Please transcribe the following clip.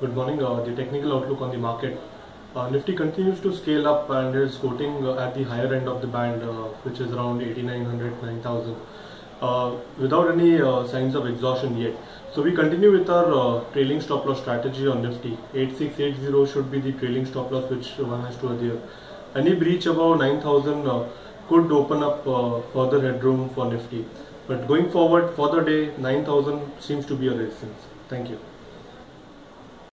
Good morning. Uh, the technical outlook on the market. Uh, Nifty continues to scale up and is quoting uh, at the higher end of the band, uh, which is around 8900, 9000, uh, without any uh, signs of exhaustion yet. So we continue with our trailing stop loss strategy on Nifty. 8680 should be the trailing stop loss which one has to adhere. Any breach above 9000 could open up further headroom for Nifty. But going forward for the day, 9000 seems to be a resistance. Thank you.